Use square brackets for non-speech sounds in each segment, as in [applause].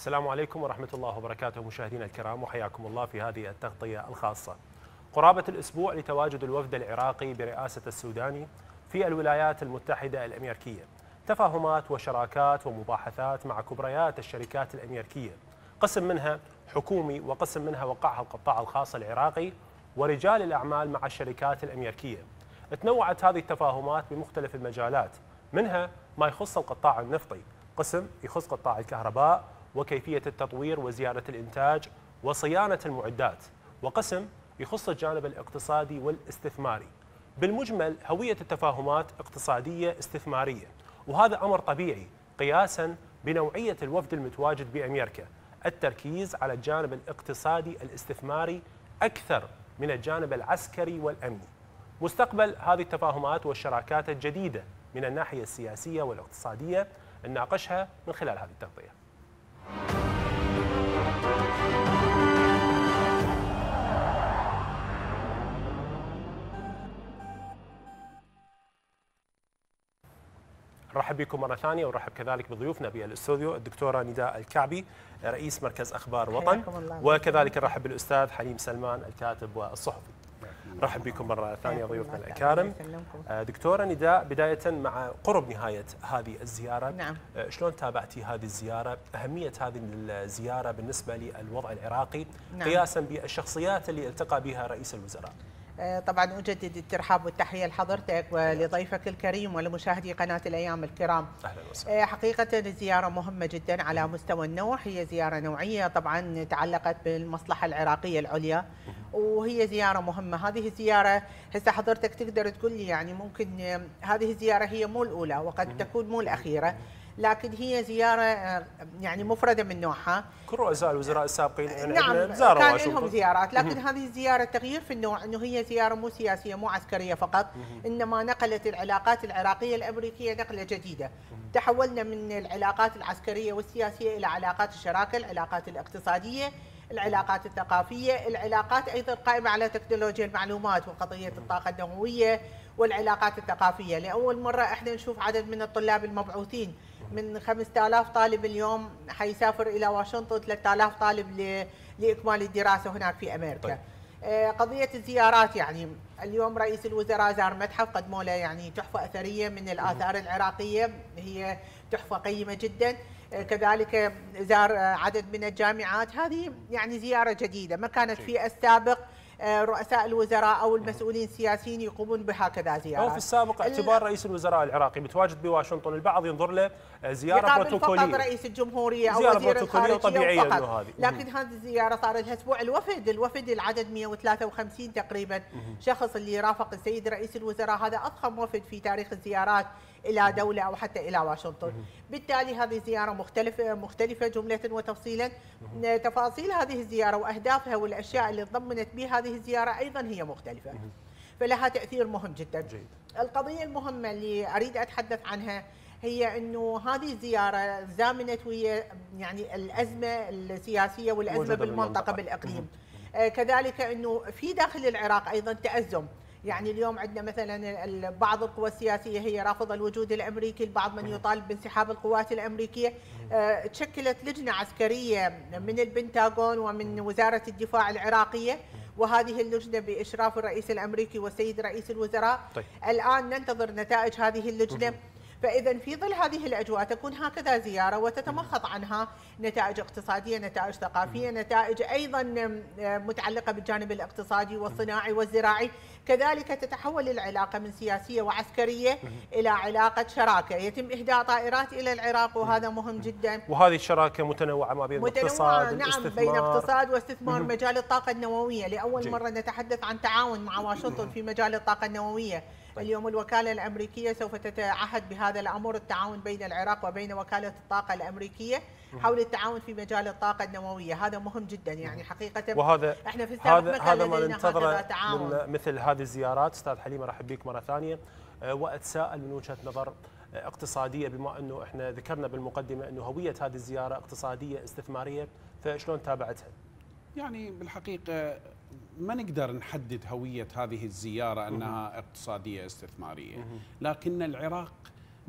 السلام عليكم ورحمة الله وبركاته مشاهدينا الكرام وحياكم الله في هذه التغطية الخاصة. قرابة الأسبوع لتواجد الوفد العراقي برئاسة السوداني في الولايات المتحدة الأمريكية. تفاهمات وشراكات ومباحثات مع كبريات الشركات الأمريكية. قسم منها حكومي وقسم منها وقعها القطاع الخاص العراقي ورجال الأعمال مع الشركات الأمريكية. تنوعت هذه التفاهمات بمختلف المجالات منها ما يخص القطاع النفطي قسم يخص قطاع الكهرباء وكيفية التطوير وزيادة الإنتاج وصيانة المعدات وقسم يخص الجانب الاقتصادي والاستثماري. بالمجمل هوية التفاهمات اقتصادية استثمارية وهذا أمر طبيعي قياسا بنوعية الوفد المتواجد بأمريكا. التركيز على الجانب الاقتصادي الاستثماري أكثر من الجانب العسكري والأمني. مستقبل هذه التفاهمات والشراكات الجديدة من الناحية السياسية والاقتصادية نناقشها من خلال هذه التغطية. نرحب بكم مرة ثانية ونرحب كذلك بضيوفنا بالاستوديو الدكتورة نداء الكعبي رئيس مركز أخبار وطن وكذلك نرحب بالأستاذ حليم سلمان الكاتب والصحفي. رحب بكم مرة ثانية ضيوفنا الأكارم. دكتورة نداء بداية مع قرب نهاية هذه الزيارة. نعم. شلون تابعتي هذه الزيارة؟ أهمية هذه الزيارة بالنسبة للوضع العراقي نعم. قياسا بالشخصيات اللي التقى بها رئيس الوزراء. طبعا أجدد الترحاب والتحية لحضرتك ولضيفك الكريم ولمشاهدي قناة الأيام الكرام. أهلا وسهلا. حقيقة الزيارة مهمة جدا على مستوى النوع هي زيارة نوعية طبعا تعلقت بالمصلحة العراقية العليا وهي زيارة مهمة. هذه الزيارة هسه حضرتك تقدر تقول لي يعني ممكن هذه الزيارة هي مو الأولى وقد تكون مو الأخيرة. لكن هي زيارة يعني مفردة من نوعها. كل رؤساء الوزراء السابقين يعني نعم زاروا كان. لهم زيارات لكن هذه الزيارة تغيير في النوع أنه هي زيارة مو سياسية مو عسكرية فقط إنما نقلت العلاقات العراقية الأمريكية نقلة جديدة. تحولنا من العلاقات العسكرية والسياسية إلى علاقات الشراكة العلاقات الاقتصادية العلاقات الثقافية العلاقات أيضا قائمة على تكنولوجيا المعلومات وقضية الطاقة النووية والعلاقات الثقافية. لأول مرة إحنا نشوف عدد من الطلاب المبعوثين من 5000 طالب اليوم حيسافر إلى واشنطن 3000 طالب ل- لإكمال الدراسة هناك في أمريكا. طيب. آه، قضية الزيارات يعني اليوم رئيس الوزراء زار متحف قدموا له يعني تحفة أثرية من الآثار العراقية هي تحفة قيمة جدا. آه، كذلك زار عدد من الجامعات. هذه يعني زيارة جديدة. ما كانت في السابق رؤساء الوزراء أو المسؤولين السياسيين يقومون بهكذا زيارات في السابق اعتبار رئيس الوزراء العراقي متواجد بواشنطن البعض ينظر له زيارة يقابل فقط بروتوكولية رئيس الجمهورية أو زيارة وزير وطبيعية فقط. إنه هذه. لكن هذه الزيارة صار لها أسبوع. الوفد الوفد العدد 153 تقريبا. شخص اللي رافق السيد رئيس الوزراء هذا أضخم وفد في تاريخ الزيارات. إلى دولة أو حتى إلى واشنطن. بالتالي هذه الزيارة مختلفة مختلفة جملة وتفصيلا. تفاصيل هذه الزيارة وأهدافها والأشياء اللي تضمنت بها هذه الزيارة أيضا هي مختلفة. فلها تأثير مهم جدا. جيد. القضية المهمة اللي أريد أتحدث عنها هي أنه هذه الزيارة زامنت وهي يعني والأزمة موجودة بالمنطقة. بالمنطقة. بالإقليم. آه، كذلك أنه في داخل العراق أيضا تأزم. يعني اليوم عندنا مثلا بعض القوى السياسية هي رافضة الوجود الأمريكي البعض من يطالب بانسحاب القوات الأمريكية. آه، تشكلت لجنة عسكرية من البنتاغون ومن وزارة الدفاع العراقية وهذه اللجنة بإشراف الرئيس الأمريكي والسيد رئيس الوزراء. طيب. الآن ننتظر نتائج هذه اللجنة. فإذا في ظل هذه الأجواء تكون هكذا زيارة وتتمخض عنها نتائج اقتصادية نتائج ثقافية نتائج أيضا متعلقة بالجانب الاقتصادي والصناعي والزراعي. كذلك تتحول العلاقة من سياسية وعسكرية إلى علاقة شراكة. يتم إهداء طائرات إلى العراق وهذا مهم جدا. وهذه الشراكة متنوعة ما بين متنوعة الاقتصاد نعم الاستثمار. بين اقتصاد واستثمار. مجال الطاقة النووية. لأول جيد. مرة نتحدث عن تعاون مع واشنطن في مجال الطاقة النووية. اليوم الوكالة الأمريكية سوف تتعهد بهذا الأمر التعاون بين العراق وبين وكالة الطاقة الأمريكية حول التعاون في مجال الطاقة النووية. هذا مهم جدا يعني حقيقة. وهذا إحنا في هذا هذا ما ننتظره تعاون من مثل هذه الزيارات. أستاذ حليم أرحب بك مرة ثانية. أه، وأتساءل من وجهة نظر أه، اقتصادية بما أنه إحنا ذكرنا بالمقدمة أنه هوية هذه الزيارة اقتصادية استثمارية فشلون تابعتها؟ يعني بالحقيقة ما نقدر نحدد هوية هذه الزيارة أنها اقتصادية استثمارية. لكن العراق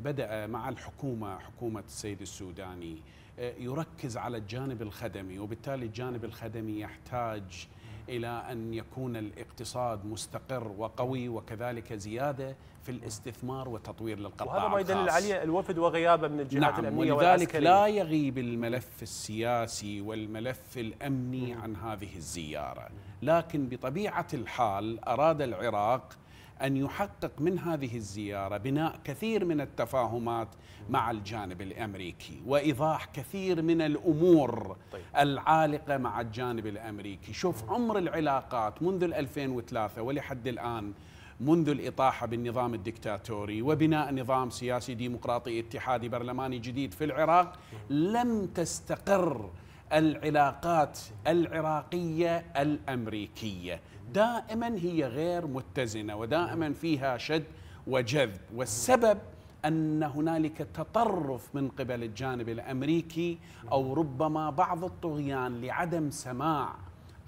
بدأ مع الحكومة حكومة السيد السوداني آه، يركز على الجانب الخدمي وبالتالي الجانب الخدمي يحتاج إلى أن يكون الاقتصاد مستقر وقوي وكذلك زيادة في الاستثمار وتطوير للقطاع وهذا ما يدل عليه الوفد وغيابه من الجهات نعم الأمنية ولذلك لا يغيب الملف السياسي والملف الأمني عن هذه الزيارة. لكن بطبيعة الحال أراد العراق أن يحقق من هذه الزيارة بناء كثير من التفاهمات مع الجانب الأمريكي وإيضاح كثير من الأمور طيب. العالقة مع الجانب الأمريكي، شوف عمر العلاقات منذ 2003 ولحد الآن منذ الإطاحة بالنظام الدكتاتوري وبناء نظام سياسي ديمقراطي اتحادي برلماني جديد في العراق لم تستقر العلاقات العراقية الأمريكية دائما هي غير متزنة ودائما فيها شد وجذب. والسبب أن هنالك تطرف من قبل الجانب الأمريكي أو ربما بعض الطغيان لعدم سماع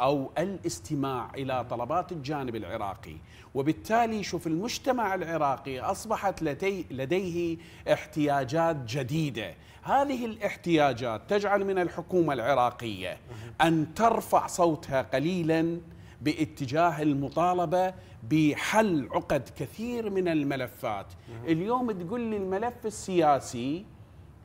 أو الاستماع إلى طلبات الجانب العراقي. وبالتالي شوف المجتمع العراقي أصبحت لدي لديه احتياجات جديدة. هذه الاحتياجات تجعل من الحكومة العراقية أن ترفع صوتها قليلا باتجاه المطالبة بحل عقد كثير من الملفات. اليوم تقول لي الملف السياسي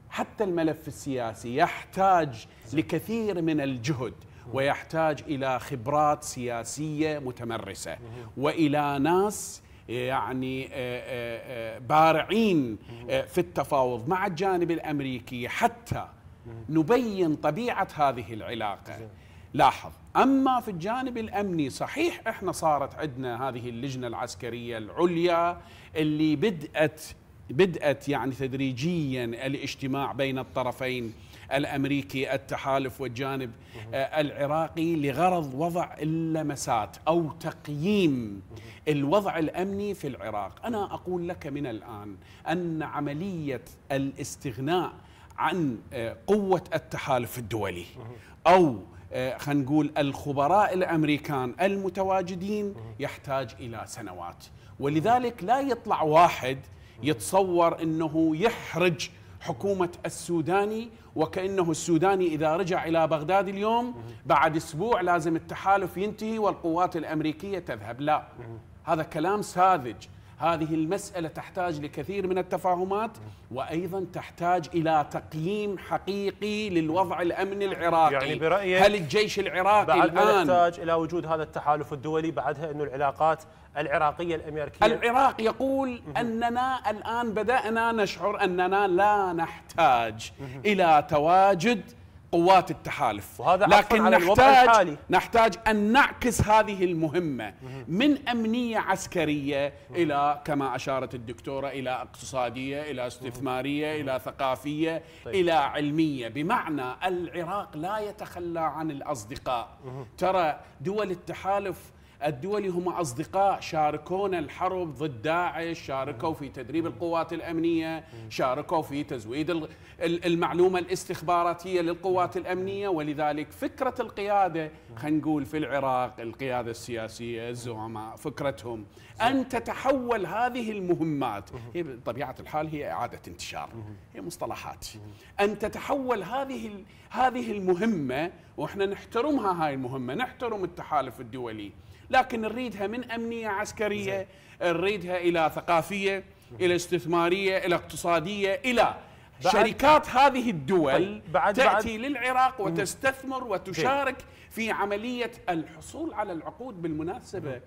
حتى الملف السياسي يحتاج لكثير من الجهد ويحتاج إلى خبرات سياسية متمرسة وإلى ناس يعني آه، آه، آه، بارعين في التفاوض مع الجانب الأمريكي حتى نبين طبيعة هذه العلاقة. لاحظ. أما في الجانب الأمني صحيح إحنا صارت عندنا هذه اللجنة العسكرية العليا اللي بدات بدأت يعني تدريجيا الاجتماع بين الطرفين الأمريكي التحالف والجانب آه، العراقي لغرض وضع اللمسات أو تقييم الوضع الأمني في العراق، أنا أقول لك من الآن أن عملية الاستغناء عن آه، قوة التحالف الدولي أو خلينا نقول الخبراء الأمريكان المتواجدين يحتاج إلى سنوات. ولذلك لا يطلع واحد يتصور إنه يحرج حكومة السوداني وكأنه السوداني إذا رجع إلى بغداد اليوم بعد أسبوع لازم التحالف ينتهي والقوات الأمريكية تذهب. لا. هذا كلام ساذج. هذه المسألة تحتاج لكثير من التفاهمات وأيضا تحتاج إلى تقييم حقيقي للوضع الأمني العراقي. يعني برأيك هل الجيش العراقي الآن نحتاج إلى وجود هذا التحالف الدولي؟ بعدها أنه العلاقات العراقية الأمريكية؟ العراق يقول أننا الآن بدأنا نشعر أننا لا نحتاج إلى تواجد قوات التحالف. وهذا لكن على نحتاج الحالي. نحتاج أن نعكس هذه المهمة من أمنية عسكرية إلى كما أشارت الدكتورة إلى اقتصادية إلى استثمارية إلى ثقافية طيب. إلى علمية. بمعنى العراق لا يتخلى عن الأصدقاء. ترى دول التحالف الدول هم أصدقاء شاركونا الحرب ضد داعش شاركوا في تدريب القوات الأمنية شاركوا في تزويد المعلومة الاستخباراتية للقوات الأمنية. ولذلك فكرة القيادة خلينا نقول في العراق القيادة السياسية الزعماء فكرتهم. أن تتحول هذه المهمات هي بطبيعة الحال هي إعادة انتشار هي مصطلحات. أن تتحول هذه هذه المهمة وإحنا نحترمها هاي المهمة نحترم التحالف الدولي. لكن نريدها من أمنية عسكرية نريدها إلى ثقافية إلى استثمارية إلى اقتصادية إلى شركات هذه الدول طيب بعد تأتي بعد للعراق وتستثمر وتشارك في عملية الحصول على العقود بالمناسبة.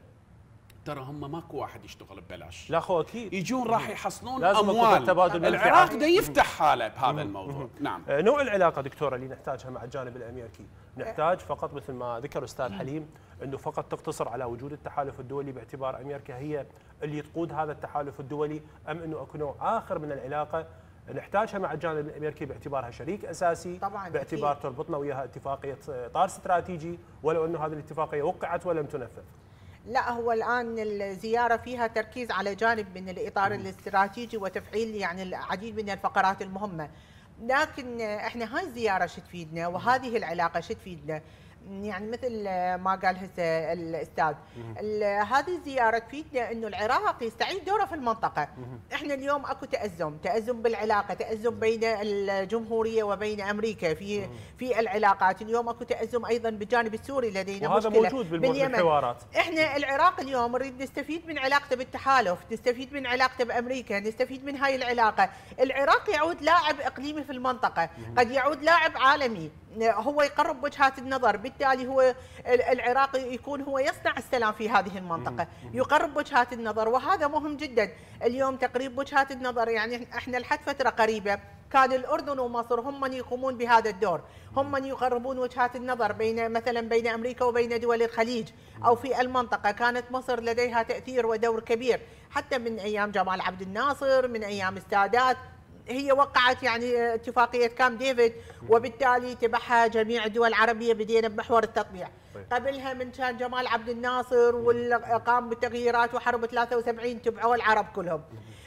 ترى هم ماكو واحد يشتغل ببلاش. لا أخو أكيد. يجون راح يحصلون أموال. العراق ده يفتح حاله بهذا الموضوع. نعم. آه، نوع العلاقة دكتورة اللي نحتاجها مع الجانب الأمريكي. نحتاج فقط مثل ما ذكر أستاذ حليم إنه فقط تقتصر على وجود التحالف الدولي باعتبار أمريكا هي اللي تقود هذا التحالف الدولي أم إنه أكو نوع آخر من العلاقة؟ نحتاجها مع الجانب الأمريكي باعتبارها شريك أساسي طبعا باعتبار أكيد. تربطنا وياها اتفاقية اطار استراتيجي ولو إنه هذه الاتفاقية وقعت ولم تنفذ. لا هو الآن الزيارة فيها تركيز على جانب من الإطار الاستراتيجي وتفعيل يعني العديد من الفقرات المهمة. لكن إحنا هاي الزيارة شو تفيدنا؟ وهذه العلاقة شو تفيدنا؟ يعني مثل ما قال هسه الأستاذ. هذه الزيارة تفيدنا إنه العراق يستعيد دوره في المنطقة. إحنا اليوم أكو تأزم تأزم بالعلاقة تأزم بين الجمهورية وبين أمريكا في في العلاقات. اليوم أكو تأزم أيضا بالجانب السوري لدينا وهذا مشكلة. موجود بالحوارات. إحنا العراق اليوم نريد نستفيد من علاقته بالتحالف نستفيد من علاقته بأمريكا نستفيد من هاي العلاقة. العراق يعود لاعب إقليمي في المنطقة. قد يعود لاعب عالمي. هو يقرب وجهات النظر بالتالي هو العراق يكون هو يصنع السلام في هذه المنطقة. يقرب وجهات النظر وهذا مهم جدا. اليوم تقريب وجهات النظر يعني إحنا لحد فترة قريبة كان الأردن ومصر هم من يقومون بهذا الدور. هم من يقربون وجهات النظر بين مثلا بين أمريكا وبين دول الخليج أو في المنطقة. كانت مصر لديها تأثير ودور كبير حتى من أيام جمال عبد الناصر من أيام السادات. هي وقعت يعني اتفاقية كام ديفيد وبالتالي تبعها جميع الدول العربية بدينا بمحور التطبيع. طيب. قبلها من كان جمال عبد الناصر والقام بالتغييرات وحرب 73 تبعوا العرب كلهم.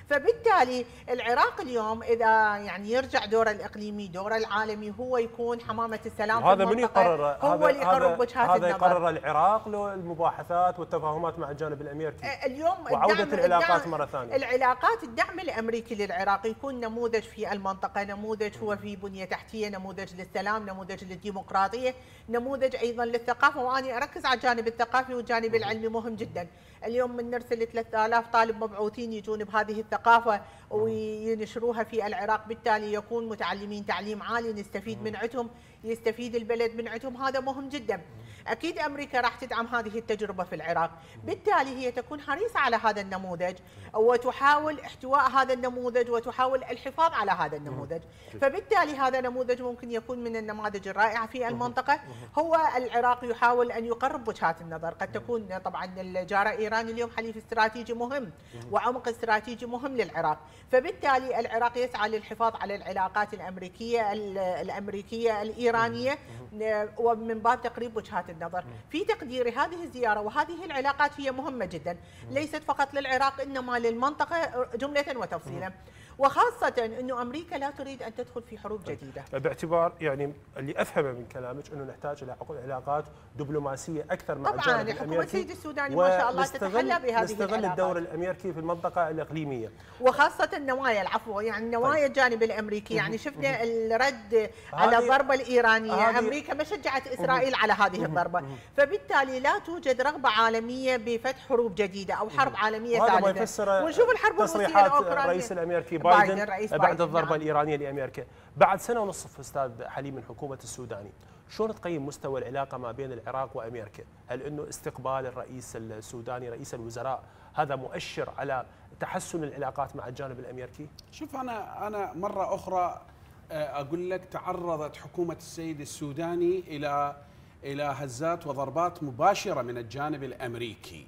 فبالتالي العراق اليوم إذا يعني يرجع دوره الإقليمي دوره العالمي هو يكون حمامة السلام هذا من يقرر هو اللي يقرر وجهات هذا يقرر العراق للمباحثات والتفاهمات مع الجانب الامريكي اليوم وعودة العلاقات الدعم مره ثانية. العلاقات الدعم الأمريكي للعراق يكون نموذج في المنطقة نموذج هو في بنية تحتية نموذج للسلام نموذج للديمقراطية نموذج أيضا للثقافة. وأنا أركز على الجانب الثقافي والجانب العلمي مهم جدا. اليوم من نرسل 3000 طالب مبعوثين يجون بهذه الثقافة وينشروها في العراق بالتالي يكون متعلمين تعليم عالي نستفيد من عندهم يستفيد البلد من عندهم هذا مهم جدا. أكيد أمريكا راح تدعم هذه التجربة في العراق. بالتالي هي تكون حريصه على هذا النموذج وتحاول احتواء هذا النموذج وتحاول الحفاظ على هذا النموذج. فبالتالي هذا نموذج ممكن يكون من النماذج الرائعة في المنطقة. هو العراق يحاول أن يقرب وجهات النظر. قد تكون طبعا الجاره إيران اليوم حليف استراتيجي مهم وعمق استراتيجي مهم للعراق. فبالتالي العراق يسعى للحفاظ على العلاقات الأمريكية الأمريكية الإيرانية ومن باب تقريب وجهات النظر. في تقديري هذه الزيارة وهذه العلاقات هي مهمة جدا. ليست فقط للعراق إنما للمنطقة جملة وتفصيلا. وخاصة أنه أمريكا لا تريد أن تدخل في حروب طيب. جديدة. باعتبار يعني اللي أفهمه من كلامك أنه نحتاج إلى علاقات دبلوماسية أكثر مع طبعا الجانب حكومة السيد السوداني ما شاء الله تتحلى بهذه نستغل الدور الأمريكي في المنطقة الإقليمية. وخاصة النوايا العفو يعني نوايا طيب. الجانب الأمريكي. يعني شفنا الرد على الضربة الإيرانية. أمريكا ما شجعت إسرائيل على هذه الضربة. فبالتالي لا توجد رغبة عالمية بفتح حروب جديدة أو حرب عالمية ثالثة. ونشوف الحرب تصريحات الرئيس الأمريكي بايدن, بايدن بعد الضربة نعم. الإيرانية لأمريكا. بعد سنة ونصف أستاذ حليم من حكومة السوداني شلون تقيم مستوى العلاقة ما بين العراق وأمريكا؟ هل أنه استقبال الرئيس السوداني رئيس الوزراء هذا مؤشر على تحسن العلاقات مع الجانب الأمريكي؟ شوف أنا أنا مرة أخرى آه، أقول لك تعرضت حكومة السيد السوداني إلى إلى هزات وضربات مباشرة من الجانب الأمريكي.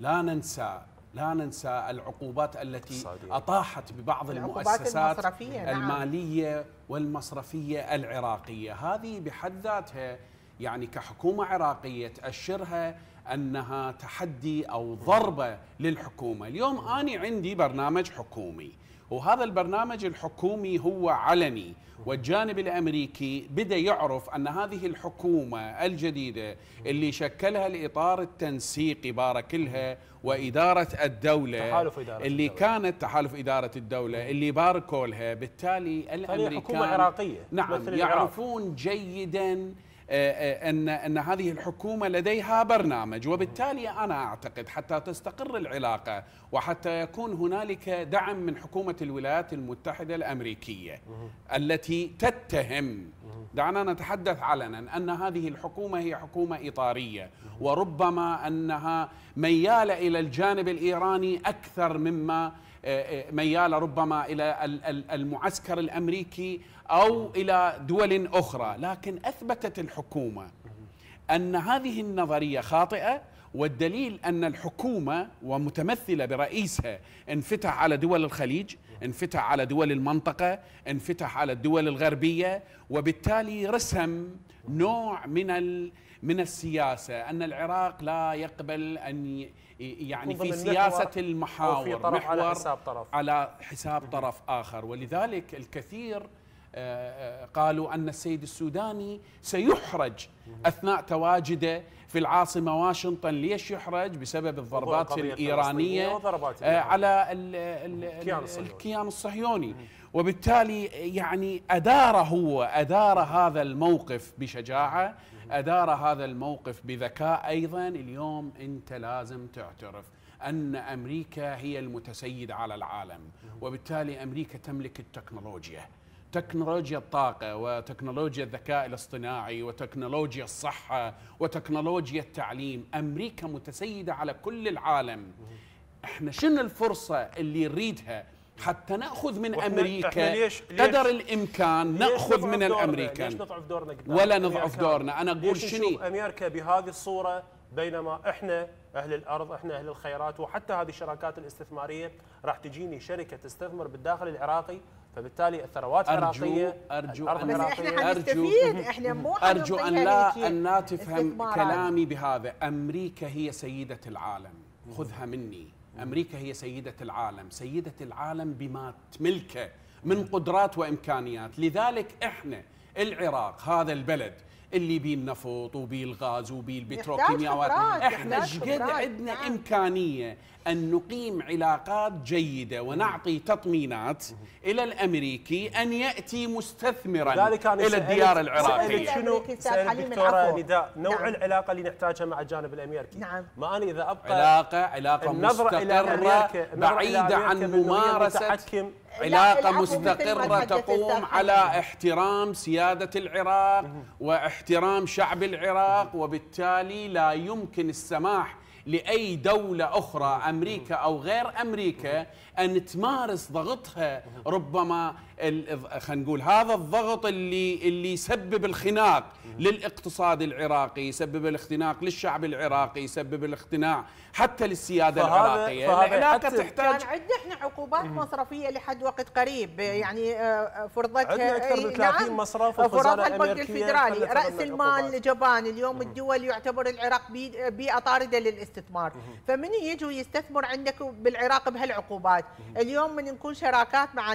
لا ننسى لا ننسى العقوبات التي. أطاحت ببعض المؤسسات المصرفية نعم. المالية والمصرفية العراقية هذه بحد ذاتها يعني كحكومة عراقية تأشرها أنها تحدي أو ضربة للحكومة اليوم أنا عندي برنامج حكومي وهذا البرنامج الحكومي هو علني والجانب الأمريكي بدا يعرف أن هذه الحكومة الجديدة اللي شكلها الاطار التنسيقي بارك لها وإدارة الدولة تحالف إدارة اللي الدولة. كانت تحالف إدارة الدولة اللي باركوا لها بالتالي الامريكان حكومة عراقية نعم يعرفون جيدا ان أن هذه الحكومة لديها برنامج وبالتالي أنا أعتقد حتى تستقر العلاقة وحتى يكون هنالك دعم من حكومة الولايات المتحدة الأمريكية التي تتهم. دعنا نتحدث علنا أن هذه الحكومة هي حكومة إطارية وربما أنها مياله إلى الجانب الإيراني أكثر مما آه، مياله ربما إلى المعسكر الأمريكي أو إلى دول أخرى. لكن أثبتت الحكومة أن هذه النظرية خاطئة والدليل أن الحكومة ومتمثلة برئيسها انفتح على دول الخليج انفتح على دول المنطقة انفتح على الدول الغربية وبالتالي رسم نوع من من السياسة أن العراق لا يقبل أن يعني في سياسة المحاور في طرف محور على حساب طرف. على حساب طرف آخر. ولذلك الكثير قالوا أن السيد السوداني سيحرج أثناء تواجده في العاصمة واشنطن. ليش يحرج؟ بسبب الضربات الإيرانية على الكيان الصهيوني. وبالتالي يعني أدار هو أدار هذا الموقف بشجاعة أدار هذا الموقف بذكاء أيضا. اليوم أنت لازم تعترف أن أمريكا هي المتسيدة على العالم. وبالتالي أمريكا تملك التكنولوجيا. تكنولوجيا الطاقة وتكنولوجيا الذكاء الاصطناعي وتكنولوجيا الصحة وتكنولوجيا التعليم. أمريكا متسيدة على كل العالم. إحنا شنو الفرصة اللي نريدها؟ حتى نأخذ من أمريكا ليش قدر الإمكان نأخذ من الأمريكان؟ ليش نضعف دورنا ولا نضعف دورنا. أنا أقول شنو؟ أمريكا بهذه الصورة بينما إحنا أهل الأرض إحنا أهل الخيرات وحتى هذه الشراكات الاستثمارية راح تجيني شركة تستثمر بالداخل العراقي فبالتالي الثروات العراقيه أرجو ارجو بس إحنا أرجو إحنا مو أرجو أن لا أن لا تفهم كلامي بهذا. أمريكا هي سيدة العالم. خذها مني. أمريكا هي سيدة العالم. سيدة العالم بما تملكه من قدرات وإمكانيات. لذلك إحنا العراق هذا البلد اللي بيه النفط وبيه الغاز وبيه البتروكيماويات إحنا إيش قد عندنا نعم. إمكانية أن نقيم علاقات جيدة ونعطي تطمينات إلى الأمريكي أن يأتي مستثمرا إلى الديار العراقية. شنو دكتورة نداء نوع نعم. العلاقة اللي نحتاجها مع الجانب الأمريكي. نعم. ما أنا إذا ابقى علاقه علاقة مستقرة بعيدة عن ممارسة علاقة مستقرة تقوم على احترام سيادة العراق واحترام شعب العراق وبالتالي لا يمكن السماح لأي دولة أخرى أمريكا أو غير أمريكا أن تمارس ضغطها. ربما خلينا نقول هذا الضغط اللي اللي يسبب الخناق للاقتصاد العراقي يسبب الاختناق للشعب العراقي يسبب الاختناق حتى للسيادة فهذا العراقية. فهذا العلاقه تحتاج كان عندنا إحنا عقوبات مصرفية لحد وقت قريب. يعني آه، فرضتها عندنا أكثر من 30 نعم. مصرف فرضها البنك الفيدرالي رأس المال الياباني اليوم الدول يعتبر العراق بيئة طاردة للاستثمار فمن يجوا يستثمر عندك بالعراق بهالعقوبات. اليوم من نكون شراكات مع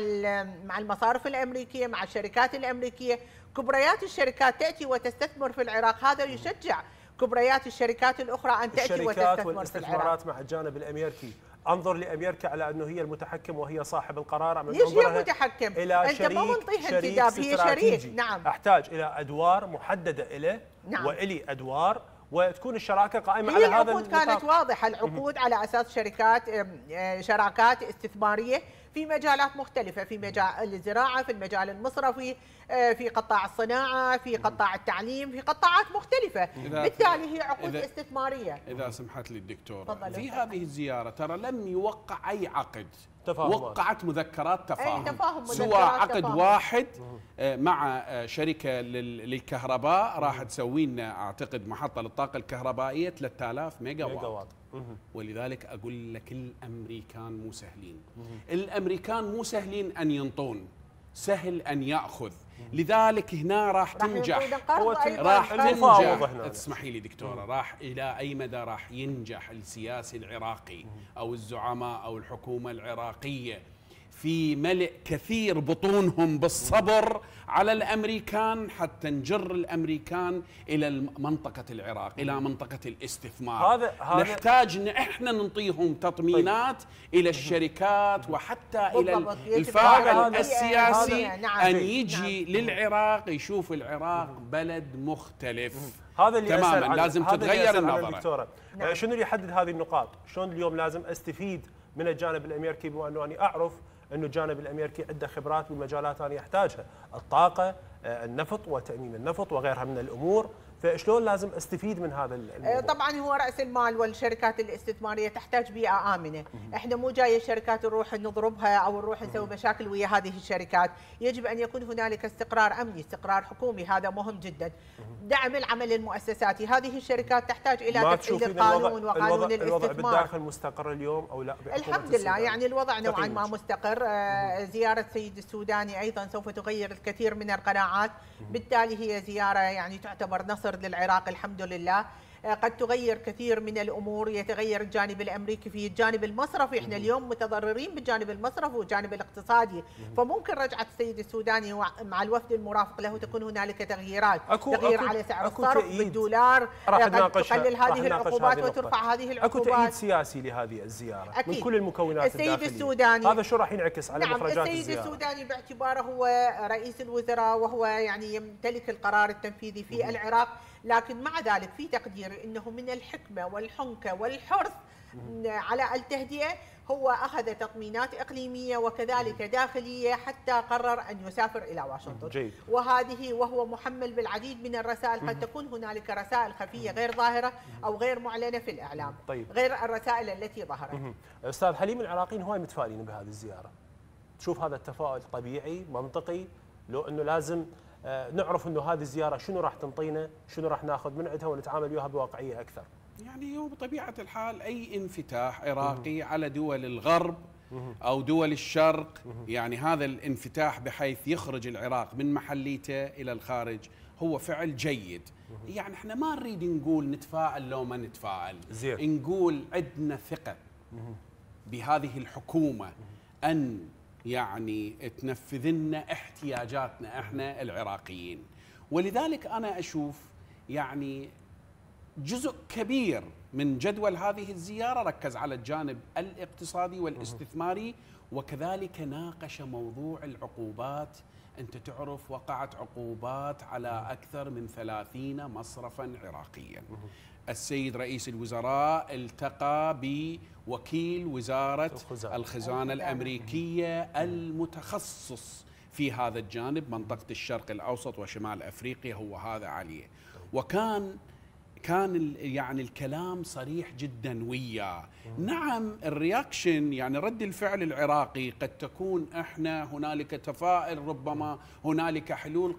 مع المصارف الأمريكية مع الشركات الأمريكية. كبريات الشركات تأتي وتستثمر في العراق هذا يشجع كبريات الشركات الأخرى أن تأتي وتستثمر في العراق. مع الجانب الأمريكي. انظر لأمريكا على أنه هي المتحكم وهي صاحب القرار. أم ليش هي متحكم؟ إلى أنت ما منطيها انتداب هي شريك نعم. أحتاج إلى أدوار محددة له نعم. وإلي أدوار وتكون الشراكة قائمة على هذا العقود كانت واضحة العقود على أساس شركات آه، شراكات استثمارية في مجالات مختلفة في مجال الزراعة في المجال المصرفي آه، في قطاع الصناعة في قطاع التعليم في قطاعات مختلفة. بالتالي هي عقود إذا استثمارية. إذا سمحت لي الدكتورة في هذه الزيارة ترى لم يوقع أي عقد. تفاهمات. وقعت مذكرات تفاهم, تفاهم سوى عقد تفاهم. واحد آه، مع آه، شركة للكهرباء راح تسوي لنا أعتقد محطة للطاقة الكهربائية 3000 ميجا وات ولذلك أقول لك الأمريكان مو سهلين. الأمريكان مو سهلين أن ينطون. سهل أن يأخذ. لذلك هنا راح تنجح. راح تنجح. تسمحي لي دكتورة راح إلى أي مدى راح ينجح السياسي العراقي أو الزعماء أو الحكومة العراقية؟ في ملء كثير بطونهم بالصبر على الأمريكان حتى نجر الأمريكان إلى منطقه العراق إلى منطقة الاستثمار. هذا هذا نحتاج إن إحنا نعطيهم تطمينات طيب. إلى الشركات وحتى إلى الفاعل السياسي نعم أن يجي نعم للعراق يشوف العراق بلد مختلف. هذا اللي تماما لازم تتغير النظرة. نعم. شنو اللي يحدد هذه النقاط؟ شلون اليوم لازم أستفيد من الجانب الأمريكي؟ بما أنه اني أعرف انه الجانب الامريكي عنده خبرات بمجالات أنا يحتاجها الطاقة آه، النفط وتأمين النفط وغيرها من الأمور. فشلون لازم استفيد من هذا الموضوع؟ آه، طبعا هو رأس المال والشركات الاستثمارية تحتاج بيئة آمنة، إحنا مو جاية الشركات نروح نضربها أو نروح نسوي مشاكل ويا هذه الشركات، يجب أن يكون هنالك استقرار أمني، استقرار حكومي هذا مهم جدا. دعم العمل المؤسساتي، هذه الشركات تحتاج إلى تفعيل القانون وقانون الوضع الاستثمار. الوضع بالداخل مستقر اليوم أو لا؟ الحمد لله. يعني الوضع نوعا ما مستقر، آه، زيارة السيد السوداني أيضا سوف تغير الكثير من القناعات، بالتالي هي زيارة يعني تعتبر نصر للعراق الحمد لله. قد تغير كثير من الأمور يتغير الجانب الأمريكي في الجانب المصرفي. إحنا اليوم متضررين بالجانب المصرفي والجانب الاقتصادي. فممكن رجعة السيد السوداني مع الوفد المرافق له تكون هنالك تغييرات. أكو تغيير أكو على سعر الصرف. بالدولار قد تقلل هذه العقوبات. وترفع هذه أكو تأييد العقوبات. سياسي لهذه الزيارة أكيد. من كل المكونات السيد الداخلية. السوداني هذا شو راح ينعكس على نعم مخرجات السيد الزيارة؟ السوداني باعتباره هو رئيس الوزراء وهو يعني يمتلك القرار التنفيذي في العراق. لكن مع ذلك في تقديري إنه من الحكمة والحنكه والحرص على التهدئة. هو أخذ تطمينات إقليمية وكذلك داخلية حتى قرر أن يسافر إلى واشنطن. جيد. وهذه وهو محمل بالعديد من الرسائل. قد تكون هنالك رسائل خفية غير ظاهرة أو غير معلنة في الإعلام. طيب. غير الرسائل التي ظهرت. أستاذ حليم العراقيين هواي متفائلين بهذه الزيارة. تشوف هذا التفاؤل طبيعي منطقي لو إنه لازم نعرف إنه هذه الزيارة شنو راح تنطينا شنو راح ناخذ من عندها ونتعامل وياها بواقعية أكثر. يعني هو بطبيعة الحال أي انفتاح عراقي على دول الغرب أو دول الشرق يعني هذا الانفتاح بحيث يخرج العراق من محليته إلى الخارج هو فعل جيد. يعني إحنا ما نريد نقول نتفائل لو ما نتفائل زين. نقول عندنا ثقة بهذه الحكومة أن يعني تنفذ لنا احتياجاتنا إحنا العراقيين. ولذلك أنا أشوف يعني جزء كبير من جدول هذه الزيارة ركز على الجانب الاقتصادي والاستثماري وكذلك ناقش موضوع العقوبات. أنت تعرف وقعت عقوبات على أكثر من ثلاثين مصرفا عراقيا. السيد رئيس الوزراء التقى بوكيل وزارة الخزانة. الخزانة الأمريكية المتخصص في هذا الجانب منطقة الشرق الأوسط وشمال أفريقيا هو هذا عليه وكان كان ال- يعني الكلام صريح جدا وياه. نعم الرياكشن يعني رد الفعل العراقي قد تكون إحنا هنالك تفائل ربما هنالك حلول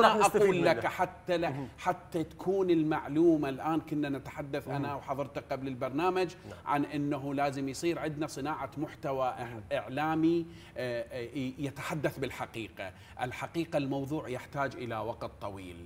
أنا نستفيد أقول لك؟ حتى لا حتى تكون المعلومة الآن كنا نتحدث أنا وحضرتك قبل البرنامج عن أنه لازم يصير عندنا صناعة محتوى إعلامي آه، آه، يتحدث بالحقيقة. الحقيقة الموضوع يحتاج إلى وقت طويل.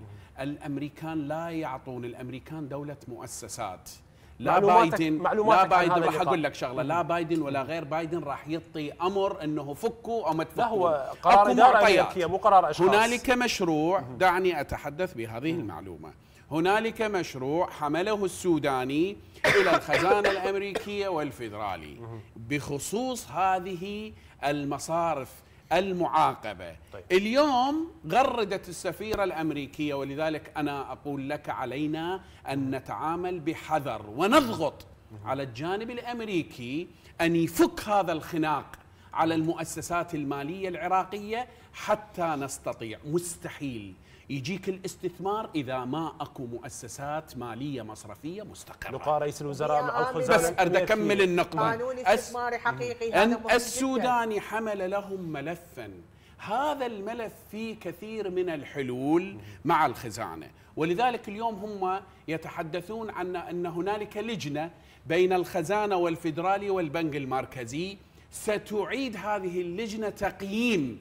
الأمريكان لا يعطون الأمريكان دولة مؤسسات. لا بايدن معلوماتك لا بايدن راح. أقول لك شغلة. لا بايدن ولا غير بايدن راح يعطي أمر إنه فكوا أو ما تفكوا لا هو قرار إدارة. أمريكية مو قرار أشخاص. هنالك مشروع دعني أتحدث بهذه المعلومة. هنالك مشروع حمله السوداني إلى الخزانة الأمريكية والفيدرالي. بخصوص هذه المصارف المعاقبة. طيب. اليوم غردت السفيرة الأمريكية ولذلك أنا أقول لك علينا أن نتعامل بحذر ونضغط على الجانب الأمريكي أن يفك هذا الخناق على المؤسسات المالية العراقية حتى نستطيع. مستحيل. يجيك الاستثمار إذا ما أكو مؤسسات مالية مصرفية مستقرة. لقاء رئيس الوزراء مع. الخزانة. بس أريد أكمل النقطة. قانون استثماري حقيقي هذا مهم جداً. السوداني حمل لهم ملفا. هذا الملف فيه كثير من الحلول مع الخزانة. ولذلك اليوم هم يتحدثون عن أن هنالك لجنة بين الخزانة والفيدرالي والبنك المركزي. ستعيد هذه اللجنة تقييم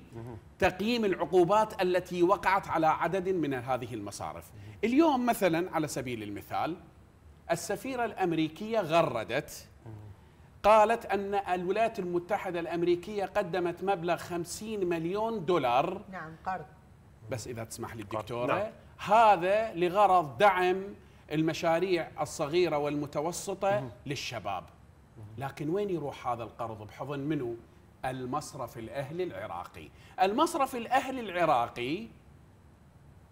تقييم العقوبات التي وقعت على عدد من هذه المصارف. اليوم مثلا على سبيل المثال السفيرة الأمريكية غردت قالت أن الولايات المتحدة الأمريكية قدمت مبلغ 50 مليون دولار. نعم قرض. بس إذا تسمح لي نعم. الدكتورة هذا لغرض دعم المشاريع الصغيرة والمتوسطة للشباب. لكن وين يروح هذا القرض بحضن منو؟ المصرف الأهلي العراقي. المصرف الأهلي العراقي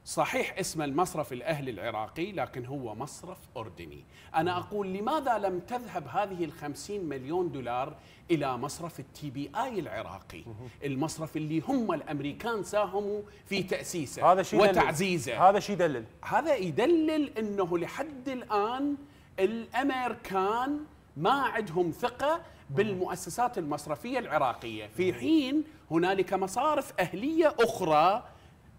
صحيح اسم المصرف الأهلي العراقي لكن هو مصرف أردني. أنا أقول لماذا لم تذهب هذه الخمسين مليون دولار إلى مصرف التي بي آي العراقي؟ المصرف اللي هم الأمريكان ساهموا في تأسيسه هذا شيء وتعزيزه. هذا شيء يدلل هذا يدلل إنه لحد الآن الأمريكان ما عندهم ثقة بالمؤسسات المصرفية العراقية. في حين هنالك مصارف أهلية أخرى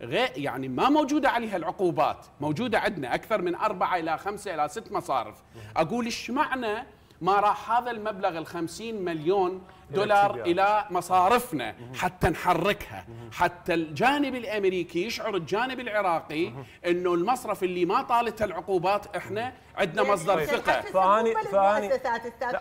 غير يعني ما موجودة عليها العقوبات. موجودة عندنا أكثر من أربعة إلى خمسة إلى ست مصارف. أقول إيش معنى ما راح هذا المبلغ ال 50 مليون دولار إلى مصارفنا حتى نحركها. حتى الجانب الأمريكي يشعر الجانب العراقي إنه المصرف اللي ما طالته العقوبات إحنا عندنا مصدر ثقة. فاني فاني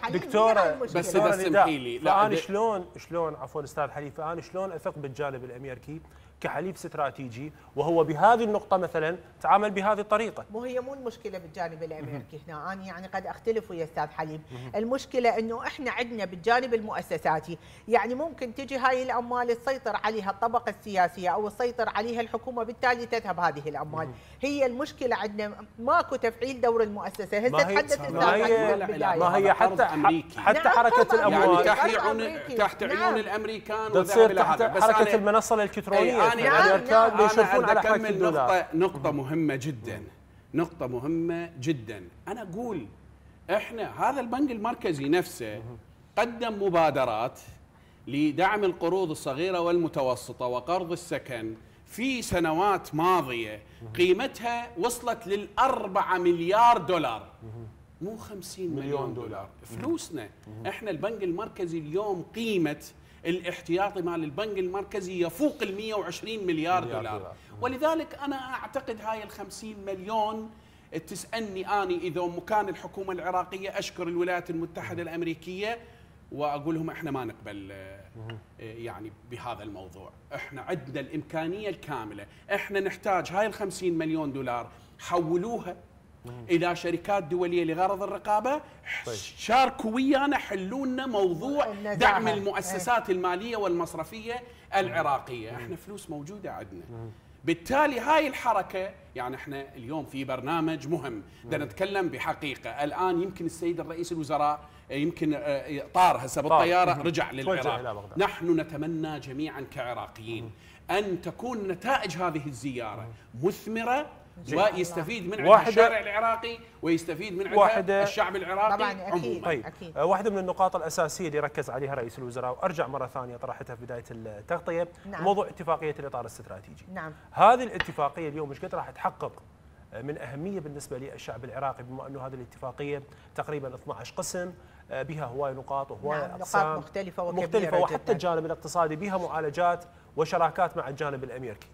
دكتورة بس بس سمحي لي. فأني شلون شلون عفوا أستاذ حليف فأني شلون أثق بالجانب الأمريكي؟ كحليف استراتيجي وهو بهذه النقطة مثلا تعامل بهذه الطريقة. مو هي مو المشكلة بالجانب الأمريكي هنا. أنا يعني قد أختلف ويا أستاذ حليم. المشكلة أنه إحنا عندنا بالجانب المؤسساتي يعني ممكن تجي هاي الأموال تسيطر عليها الطبقة السياسية أو تسيطر عليها الحكومة بالتالي تذهب هذه الأموال. هي المشكلة عندنا. ماكو تفعيل دور المؤسسة. هسه تحدث ما هي ما هي حتى حتى نعم حركة الأموال. يعني تحت عيون تحت عيون الأمريكان تصير تحت حركة المنصة الإلكترونية أنا الامريكان يشرفون على حركه الدولار نقطه نقطة مهمة جدا. نقطة مهمة جدا. أنا أقول إحنا هذا البنك المركزي نفسه قدم مبادرات لدعم القروض الصغيرة والمتوسطة وقرض السكن في سنوات ماضية. قيمتها وصلت للأربعة مليار دولار. مو 50 مليون دولار. فلوسنا. إحنا البنك المركزي اليوم قيمة الاحتياطي مال البنك المركزي يفوق ال 120 مليار دولار, دولار. ولذلك أنا أعتقد هاي ال 50 مليون تسألني أني إذا مكان الحكومة العراقية أشكر الولايات المتحدة الأمريكية وأقول لهم إحنا ما نقبل آه، يعني بهذا الموضوع. إحنا عندنا الإمكانية الكاملة. إحنا نحتاج هاي ال 50 مليون دولار حولوها إلى شركات دولية لغرض الرقابة. طيب. شاركوا ويانا حلوا لنا موضوع دعم المؤسسات إيه. المالية والمصرفية العراقية. إحنا فلوس موجودة عندنا. بالتالي هاي الحركة يعني إحنا اليوم في برنامج مهم. بدنا نتكلم بحقيقة. الآن يمكن السيد الرئيس الوزراء يمكن آه، طار هسه بالطيارة رجع للعراق. نحن نتمنى جميعا كعراقيين أن تكون نتائج هذه الزيارة مثمرة ويستفيد من عندها الشارع العراقي ويستفيد من عندها الشعب العراقي طبعا أكيد طيب أكيد. آه، واحدة من النقاط الأساسية اللي ركز عليها رئيس الوزراء وأرجع مرة ثانية طرحتها في بداية التغطية نعم. موضوع اتفاقية الإطار الاستراتيجي. نعم. هذه الاتفاقية اليوم مش قد راح تحقق؟ آه، من أهمية بالنسبة للشعب العراقي بما أنه هذه الاتفاقية تقريبا 12 قسم آه، بها هواي نقاط وهواي نعم أقسام نقاط مختلفة وكبيرة مختلفة وحتى الجانب الاقتصادي بها معالجات وشراكات مع الجانب الأمريكي.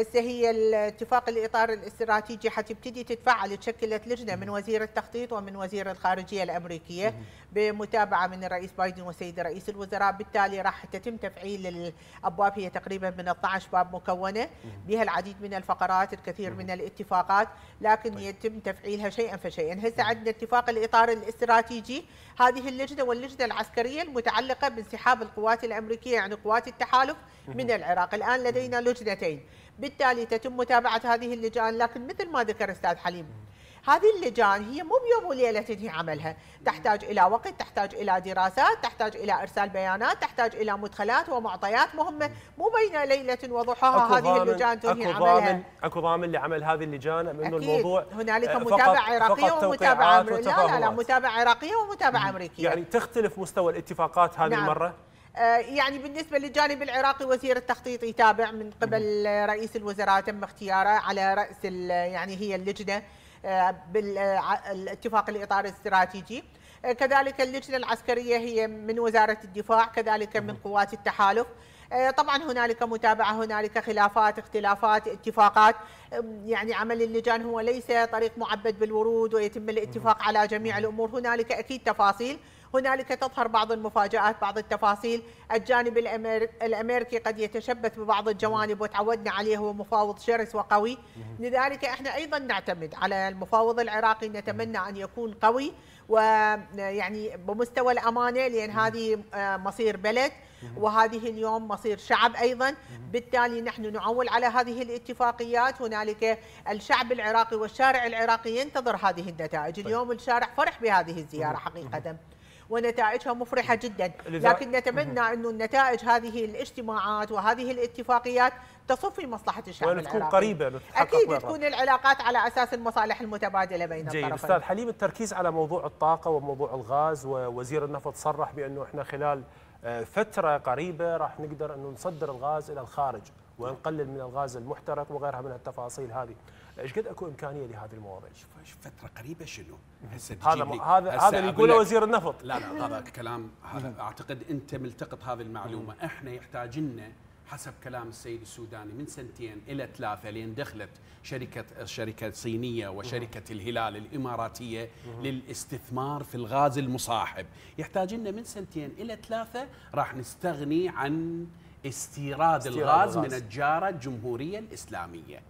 هسه هي الاتفاق الإطار الاستراتيجي حتبتدي تتفعل تشكلت لجنة من وزير التخطيط ومن وزير الخارجية الأمريكية بمتابعة من الرئيس بايدن والسيد رئيس الوزراء. بالتالي راح تتم تفعيل الأبواب هي تقريبا من 12 باب مكونة بها العديد من الفقرات الكثير من الاتفاقات لكن طيب. يتم تفعيلها شيئا فشيئا. هسه عندنا اتفاق الإطار الاستراتيجي. هذه اللجنة واللجنة العسكرية المتعلقة بانسحاب القوات الأمريكية يعني قوات التحالف من العراق. الآن لدينا لجنتين. بالتالي تتم متابعة هذه اللجان لكن مثل ما ذكر أستاذ حليم هذه اللجان هي مو بيوم وليلة تنهي عملها، تحتاج إلى وقت، تحتاج إلى دراسات، تحتاج إلى إرسال بيانات، تحتاج إلى مدخلات ومعطيات مهمة، مو بين ليلة وضحاها هذه اللجان تنهي أكو عملها. ضامن أكو ضامن لعمل هذه اللجان إنه الموضوع هنالك متابعة عراقية ومتابعة لا لا لا متابعة عراقية ومتابعة أمريكية. يعني تختلف مستوى الاتفاقات هذه نعم. المرة؟ آه، يعني بالنسبة للجانب العراقي وزير التخطيط يتابع من قبل رئيس الوزراء تم اختياره على رأس يعني هي اللجنة آه، بالاتفاق الإطار الاستراتيجي. آه، كذلك اللجنة العسكرية هي من وزارة الدفاع كذلك من قوات التحالف. طبعا هنالك متابعة هنالك خلافات اختلافات اتفاقات. يعني عمل اللجان هو ليس طريق معبد بالورود ويتم الاتفاق على جميع الأمور. هنالك أكيد تفاصيل. هنالك تظهر بعض المفاجآت بعض التفاصيل. الجانب الأمريكي قد يتشبث ببعض الجوانب وتعودنا عليه هو مفاوض شرس وقوي. لذلك إحنا أيضا نعتمد على المفاوض العراقي نتمنى أن يكون قوي ويعني بمستوى الأمانة لأن هذه آه، مصير بلد. وهذه اليوم مصير شعب أيضا. بالتالي نحن نعول على هذه الاتفاقيات. هنالك الشعب العراقي والشارع العراقي ينتظر هذه النتائج. طيب. اليوم الشارع فرح بهذه الزيارة حقيقة. ونتائجها مفرحة جدا. لكن نتمنى انه النتائج هذه الاجتماعات وهذه الاتفاقيات تصب في مصلحة الشعب العراقي تكون قريبة أكيد تكون العلاقات على أساس المصالح المتبادلة بين جيد. الطرفين. أستاذ حليم التركيز على موضوع الطاقة وموضوع الغاز ووزير النفط صرح بأنه إحنا خلال آه، فترة قريبة راح نقدر أنه نصدر الغاز إلى الخارج ونقلل من الغاز المحترق وغيرها من التفاصيل هذه. إيش قد اكو إمكانية لهذه المواضيع؟ فترة قريبة شنو؟ هسه هذا هذا هذا اللي يقوله وزير النفط. لا لا هذا [laughs] كلام هذا أعتقد أنت ملتقط هذه المعلومة. إحنا يحتاج لنا حسب كلام السيد السوداني من سنتين إلى ثلاثة لين دخلت شركه الشركة الصينيه وشركة الهلال الإماراتية للاستثمار في الغاز المصاحب. يحتاج لنا من سنتين إلى ثلاثة راح نستغني عن استيراد, استيراد الغاز, الغاز. من الجارة الجمهورية الإسلامية.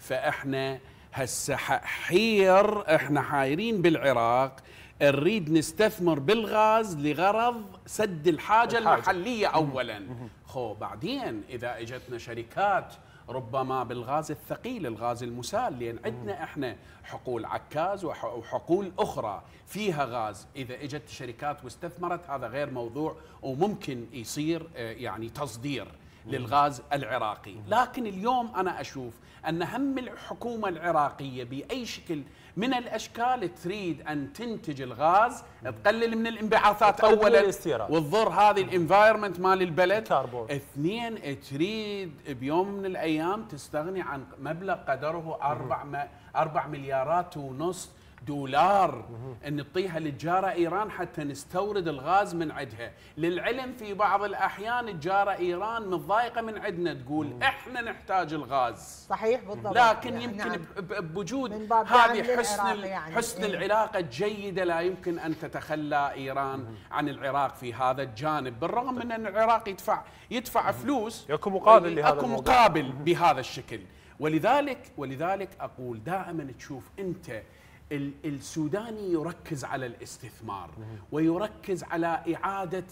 فاحنا هسه حير إحنا حايرين بالعراق. نريد نستثمر بالغاز لغرض سد الحاجة, الحاجة. المحلية اولا. خو بعدين إذا إجتنا شركات ربما بالغاز الثقيل الغاز المسال لأن عندنا إحنا حقول عكاز وحقول أخرى فيها غاز. إذا إجت شركات واستثمرت هذا غير موضوع وممكن يصير آه، يعني تصدير. للغاز العراقي. لكن اليوم أنا أشوف أن هم الحكومة العراقية بأي شكل من الأشكال تريد أن تنتج الغاز. تقلل من الانبعاثات اولا. وتضر هذه ال environment مال البلد. كاربون. اثنين تريد بيوم من الأيام تستغني عن مبلغ قدره 4 4 مليارات ونص دولار إن نعطيها للجاره إيران حتى نستورد الغاز من عندها، للعلم في بعض الأحيان الجاره إيران متضايقة من عندنا تقول إحنا نحتاج الغاز. صحيح بالضبط لكن يعني يمكن نعم. بوجود هذه حسن يعني. حسن إيه؟ العلاقة الجيده لا يمكن أن تتخلى إيران عن العراق في هذا الجانب، بالرغم من أن العراق يدفع يدفع فلوس اكو مقابل لهذا أكو مقابل بهذا الشكل، ولذلك ولذلك أقول دائما تشوف أنت السوداني يركز على الاستثمار ويركز على إعادة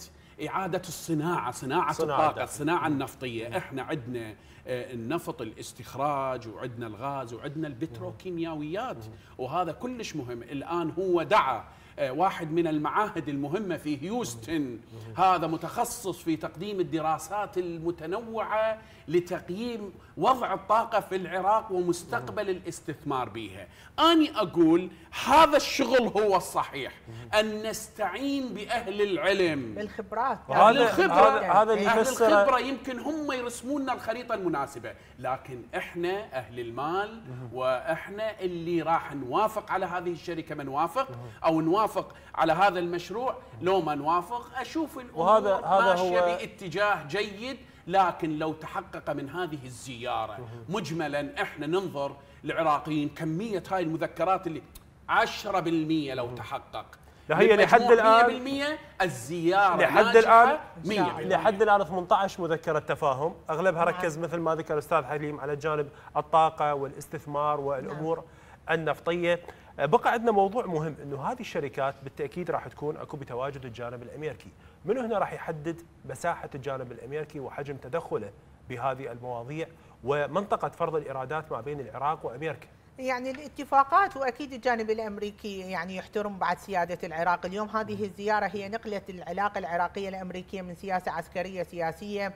إعادة الصناعة صناعة, صناعة الطاقة الصناعة النفطية. إحنا عندنا آه، النفط الاستخراج وعندنا الغاز وعندنا البتروكيمياويات وهذا كلش مهم. الآن هو دعا واحد من المعاهد المهمة في هيوستن. هذا متخصص في تقديم الدراسات المتنوعة لتقييم وضع الطاقة في العراق ومستقبل الاستثمار بها أني أقول هذا الشغل هو الصحيح. أن نستعين بأهل العلم. بالخبرات. هذا الخبرة هذا اللي أهل الخبرة يمكن هم يرسمون لنا الخريطة المناسبة. لكن إحنا أهل المال وإحنا اللي راح نوافق على هذه الشركة ما نوافق أو نوافق على هذا المشروع لو ما نوافق أشوف الأمور وهذا هذا ماشية هو باتجاه جيد لكن لو تحقق من هذه الزيارة مجملا إحنا ننظر العراقيين كمية هاي المذكرات اللي 10% لو تحقق هي لحد الان 100% الزيارة لحد الان 100% لحد الآن 18 مذكرة تفاهم أغلبها نعم. ركز مثل ما ذكر الأستاذ حليم على جانب الطاقة والاستثمار والأمور نعم. النفطية بقى عندنا موضوع مهم إنه هذه الشركات بالتأكيد راح تكون أكو بتواجد الجانب الأمريكي. من هنا راح يحدد مساحة الجانب الأمريكي وحجم تدخله بهذه المواضيع ومنطقة فرض الإيرادات ما بين العراق وأمريكا؟ يعني الاتفاقات وأكيد الجانب الأمريكي يعني يحترم بعد سيادة العراق، اليوم هذه الزيارة هي نقلت العلاقة العراقية الأمريكية من سياسة عسكرية سياسية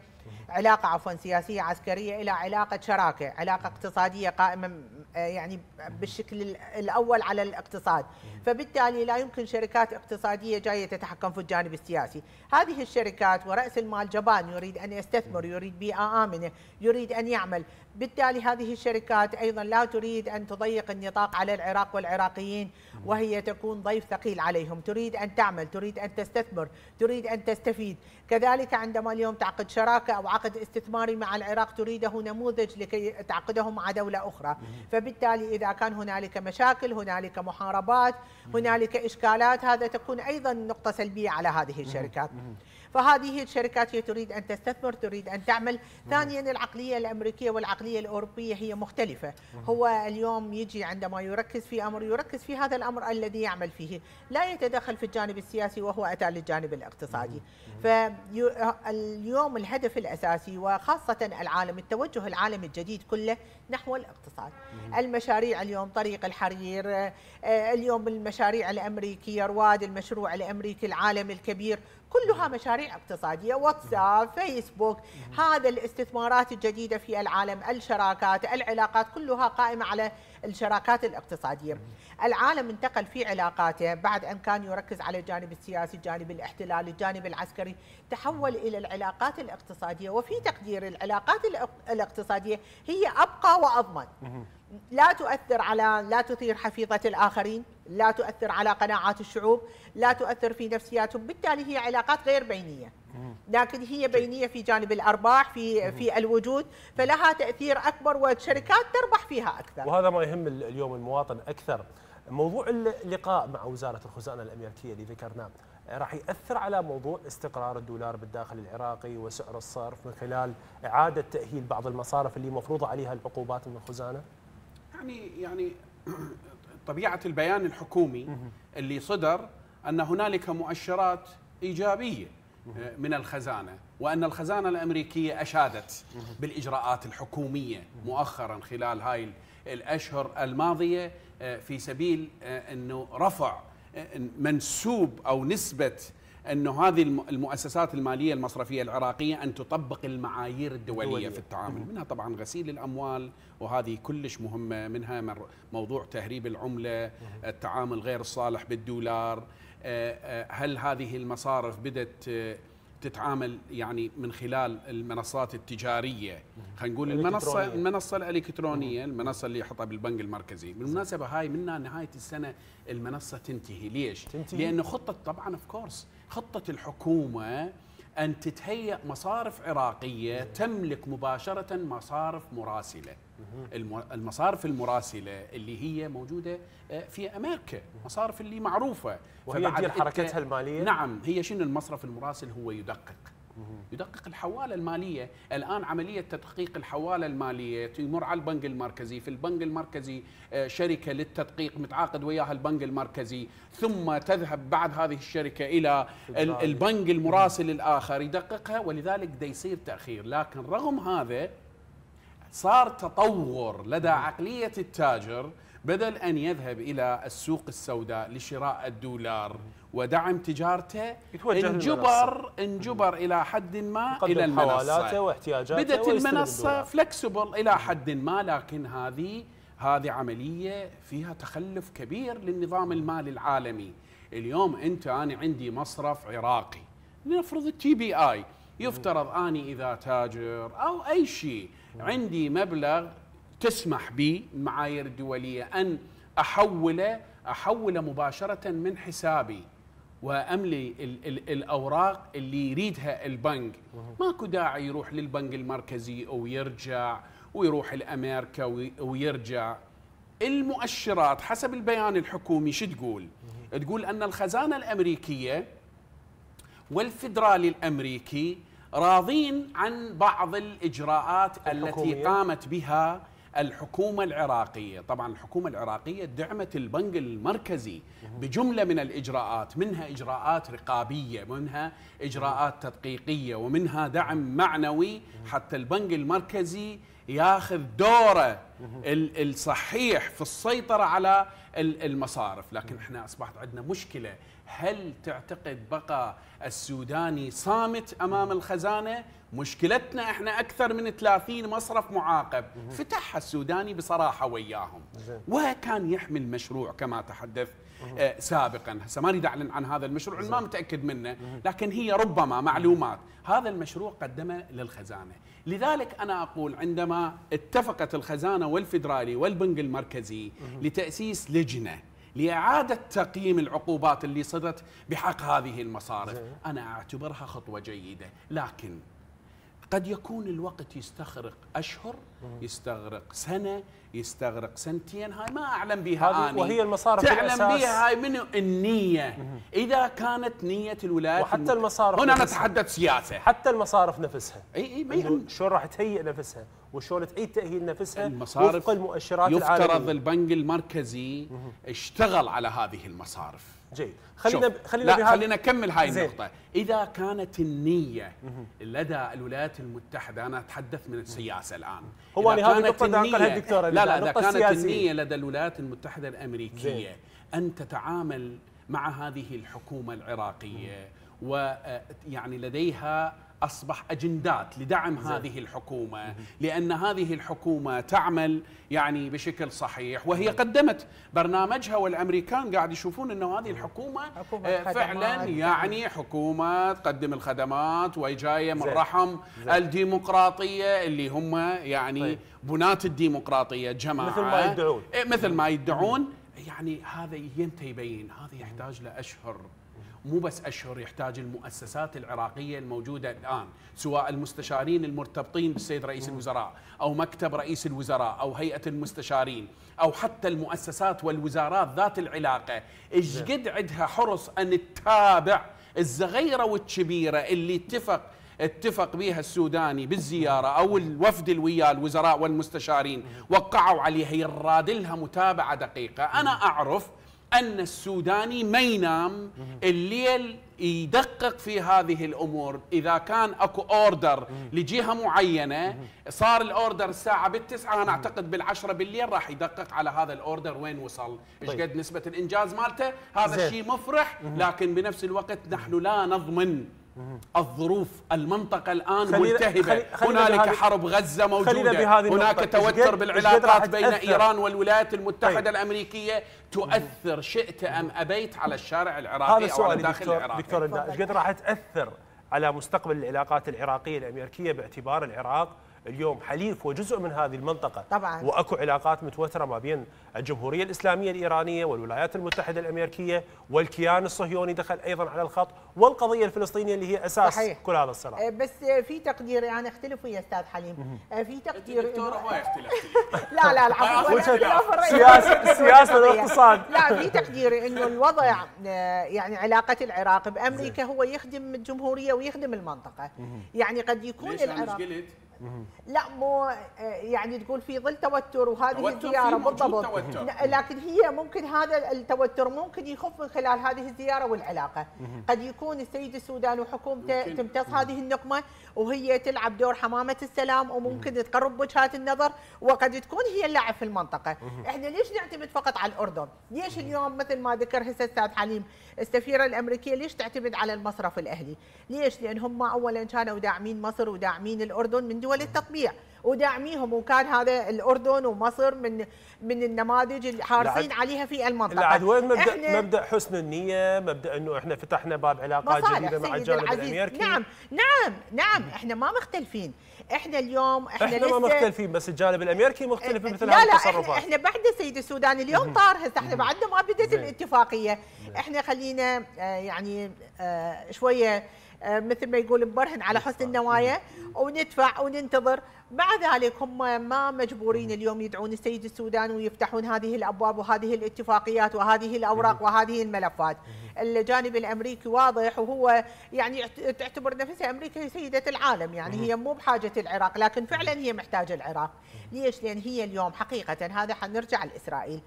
علاقة عفوا سياسية عسكرية إلى علاقة شراكة، علاقة اقتصادية قائمة يعني بالشكل الأول على الاقتصاد، فبالتالي لا يمكن شركات اقتصادية جاية تتحكم في الجانب السياسي، هذه الشركات ورأس المال جبان يريد أن يستثمر، يريد بيئة آمنة، يريد أن يعمل، بالتالي هذه الشركات أيضا لا تريد أن تضيق النطاق على العراق والعراقيين وهي تكون ضيف ثقيل عليهم، تريد أن تعمل، تريد أن تستثمر، تريد أن تستفيد، كذلك عندما اليوم تعقد شراكة أو عقد استثماري مع العراق تريده نموذج لكي تعقده مع دولة أخرى، فبالتالي إذا كان هنالك مشاكل، هنالك محاربات، هنالك إشكالات، هذا تكون أيضا نقطة سلبية على هذه الشركات. فهذه الشركات هي تريد أن تستثمر تريد أن تعمل. ثانيا العقلية الأمريكية والعقلية الأوروبية هي مختلفة. هو اليوم يجي عندما يركز في أمر يركز في هذا الأمر الذي يعمل فيه. لا يتدخل في الجانب السياسي وهو أتى للجانب الاقتصادي. فاليوم الهدف الأساسي وخاصة العالم التوجه العالمي الجديد كله نحو الاقتصاد. المشاريع اليوم طريق الحرير آه، اليوم المشاريع الأمريكية رواد المشروع الأمريكي العالمي الكبير كلها مشاريع اقتصادية واتساب فيسبوك هذا الاستثمارات الجديدة في العالم الشراكات العلاقات كلها قائمة على الشراكات الاقتصادية. العالم انتقل في علاقاته بعد أن كان يركز على الجانب السياسي، الجانب الاحتلالي، الجانب العسكري، تحول إلى العلاقات الاقتصادية وفي تقدير العلاقات الاقتصادية هي أبقى وأضمن. لا تؤثر على لا تثير حفيظة الآخرين لا تؤثر على قناعات الشعوب لا تؤثر في نفسياتهم بالتالي هي علاقات غير بينية. لكن هي بينية في جانب الأرباح في في الوجود فلها تأثير أكبر والشركات تربح فيها أكثر. وهذا ما يهم اليوم المواطن أكثر. موضوع اللقاء مع وزارة الخزانة الأمريكية اللي ذكرناه راح يأثر على موضوع استقرار الدولار بالداخل العراقي وسعر الصرف من خلال إعادة تأهيل بعض المصارف اللي مفروضة عليها العقوبات من الخزانة؟ يعني يعني طبيعة البيان الحكومي اللي صدر أن هنالك مؤشرات إيجابية آه، من الخزانة وأن الخزانة الأمريكية أشادت بالإجراءات الحكومية مؤخرا خلال هاي الأشهر الماضية آه، في سبيل آه، إنه رفع منسوب أو نسبة انه هذه المؤسسات المالية المصرفية العراقية أن تطبق المعايير الدولية, الدولية. في التعامل. منها طبعا غسيل الأموال وهذه كلش مهمة. منها موضوع تهريب العملة التعامل غير الصالح بالدولار. آه، آه، هل هذه المصارف بدأت آه، تتعامل يعني من خلال المنصات التجارية؟ خلينا نقول المنصه المنصة الإلكترونية. المنصة اللي يحطها بالبنك المركزي. بالمناسبه هاي منها نهاية السنة المنصة تنتهي. ليش؟ تنتهي؟ لأنه خطة طبعا اوف كورس خطة الحكومة أن تتهيأ مصارف عراقية تملك مباشرة مصارف مراسلة. المصارف المراسلة اللي هي موجودة آه، في أمريكا. مصارف اللي معروفة. وهي تدير حركتها المالية؟ نعم هي شنو المصرف المراسل هو يدقق؟ يدقق الحوالة المالية، الآن عملية تدقيق الحوالة المالية تمر على البنك المركزي، في البنك المركزي آه، شركة للتدقيق متعاقد وياها البنك المركزي، ثم تذهب بعد هذه الشركة إلى البنك. المراسل الآخر يدققها ولذلك دا يصير تأخير، لكن رغم هذا صار تطور لدى عقلية التاجر بدل أن يذهب إلى السوق السوداء لشراء الدولار. ودعم تجارته انجبر انجبر إلى حد ما إلى المنصة. واحتياجاته بدأت المنصة فلكسبل إلى حد ما لكن هذه هذه عملية فيها تخلف كبير للنظام المالي العالمي. اليوم أنت أنا عندي مصرف عراقي. لنفرض التي بي اي يفترض أني إذا تاجر أو أي شيء عندي مبلغ تسمح بي المعايير الدوليه أن احوله أحوله مباشرة من حسابي. وأملي ال ال الأوراق اللي يريدها البنك. ماكو داعي يروح للبنك المركزي أو يرجع ويروح لأمريكا ويرجع. المؤشرات حسب البيان الحكومي شو تقول؟ تقول أن الخزانة الأمريكية والفدرالي الأمريكي راضين عن بعض الإجراءات التي قامت بها الحكومة العراقية. طبعا الحكومة العراقية دعمت البنك المركزي. بجملة من الإجراءات منها إجراءات رقابية منها إجراءات تدقيقية ومنها دعم معنوي حتى البنك المركزي ياخذ دوره الصحيح في السيطرة على المصارف. لكن إحنا أصبحت عندنا مشكلة هل تعتقد بقى السوداني صامت أمام الخزانة؟ مشكلتنا إحنا أكثر من 30 مصرف معاقب. فتحها السوداني بصراحة وياهم. وكان يحمل مشروع كما تحدث؟ آه سابقا. هسه ما اريد أعلن عن هذا المشروع ما متأكد منه. لكن هي ربما معلومات. هذا المشروع قدمه للخزانة. لذلك أنا أقول عندما اتفقت الخزانة والفدرالي والبنك المركزي لتأسيس لجنة لإعادة تقييم العقوبات اللي صدرت بحق هذه المصارف. أنا أعتبرها خطوة جيدة. لكن قد يكون الوقت يستغرق أشهر يستغرق سنة يستغرق سنتين. هاي ما أعلم بها أنا. وهي المصارف تعلم بها هاي من النية. إذا كانت نية الولايات وحتى المصارف هنا نفسها. نتحدث سياسة. حتى المصارف نفسها. إي ما شلون راح تهيئ نفسها. وشلون تعيد تأهيل نفسها المصارف وفق المؤشرات يفترض العالمية. البنك المركزي اشتغل على هذه المصارف جيد خلينا خلينا لا خلينا نكمل هاي زين. النقطة إذا كانت النية لدى الولايات المتحدة أنا أتحدث من السياسة الآن هو إذا كانت النية الدكتورة لا لا إذا كانت السياسية. النية لدى الولايات المتحدة الأمريكية زين. أن تتعامل مع هذه الحكومة العراقية ويعني لديها أصبح أجندات لدعم زي. هذه الحكومة لأن هذه الحكومة تعمل يعني بشكل صحيح وهي قدمت برنامجها والأمريكان قاعد يشوفون إنه هذه الحكومة آه، فعلا يعني حكومة تقدم الخدمات وجاية من رحم الديمقراطية اللي هم يعني طيب. بناة الديمقراطية جماعة. مثل ما يدعون. إيه، مثل ما يدعون. يعني هذا ينتهي يبين هذا يحتاج له اشهر مو بس أشهر يحتاج المؤسسات العراقية الموجودة الآن سواء المستشارين المرتبطين بالسيد رئيس الوزراء أو مكتب رئيس الوزراء أو هيئة المستشارين أو حتى المؤسسات والوزارات ذات العلاقة إيش قد عندها حرص أن تتابع الصغيره والكبيرة اللي اتفق اتفق بها السوداني بالزيارة أو الوفد اللي وياه الوزراء والمستشارين وقعوا عليها يراد لها متابعة دقيقة. أنا أعرف أن السوداني ما ينام الليل يدقق في هذه الأمور. إذا كان أكو أوردر لجهة معينة صار الأوردر الساعة بالتسعة أنا أعتقد بالعشرة بالليل راح يدقق على هذا الأوردر. وين وصل؟ إيش طيب. قد نسبة الإنجاز مالته؟ هذا الشيء مفرح لكن بنفس الوقت نحن لا نضمن. الظروف المنطقة الآن ملتهبة. هنالك حرب غزة موجودة. هناك توتر بالعلاقات بين إيران والولايات المتحدة طيب. الأمريكية. تؤثر شئت أم أبيت على الشارع العراقي هذا أو على داخل دكتور العراق. دكتور إيش قد راح تأثر على مستقبل العلاقات العراقية الأمريكية باعتبار العراق؟ اليوم حليف وجزء من هذه المنطقة. طبعا. وأكو علاقات متوترة ما بين الجمهورية الإسلامية الإيرانية والولايات المتحدة الأمريكية والكيان الصهيوني دخل أيضا على الخط والقضية الفلسطينية اللي هي أساس صحيح. كل هذا الصراع. أه، بس في تقدير أنا أختلف ويا أستاذ حليم. أه، [laughs] [laughs] [laughs] في تقدير الدكتورة ما يختلف. لا لا العفو سياسة السياسة والاقتصاد لا في تقديري أنه الوضع أه، يعني علاقة العراق بأمريكا هو يخدم الجمهورية ويخدم المنطقة. يعني قد يكون العراق لا مو يعني تقول في ظل توتر وهذه الزيارة بالضبط. لكن هي ممكن هذا التوتر ممكن يخف من خلال هذه الزيارة والعلاقة. قد يكون السيد السودان وحكومته تمتص هذه النقمة وهي تلعب دور حمامة السلام وممكن تقرب وجهات النظر وقد تكون هي اللاعب في المنطقة. إحنا ليش نعتمد فقط على الأردن؟ ليش اليوم مثل ما ذكر هسه أستاذ حليم السفيرة الأمريكية ليش تعتمد على المصرف الأهلي؟ ليش؟ لأن هم اولا كانوا داعمين مصر وداعمين الأردن من دول التطبيع وداعميهم وكان هذا الأردن ومصر من من النماذج الحارسين عليها في المنطقة. لعد وين مبدا مبدأ حسن النية؟ مبدأ إنه إحنا فتحنا باب علاقات جديدة مع الجانب الأمريكي. نعم نعم نعم. إحنا ما مختلفين. إحنا اليوم إحنا, إحنا ما مختلفين بس الجانب الأمريكي مختلف مثل هذه التصرفات لا لا إحنا, بعد السيد السوداني اليوم طار هسه. إحنا بعدنا ما بدت الاتفاقية. إحنا خلينا آه، يعني آه، شوية مثل ما يقول نبرهن على حسن النوايا. وندفع وننتظر. مع ذلك هم ما مجبورين اليوم يدعون السيد السوداني ويفتحون هذه الأبواب وهذه الاتفاقيات وهذه الأوراق وهذه الملفات. الجانب الأمريكي واضح وهو يعني تعتبر نفسها أمريكا هي سيدة العالم. يعني هي مو بحاجة العراق لكن فعلا هي محتاجة العراق. ليش؟ لأن هي اليوم حقيقة هذا حنرجع لإسرائيل.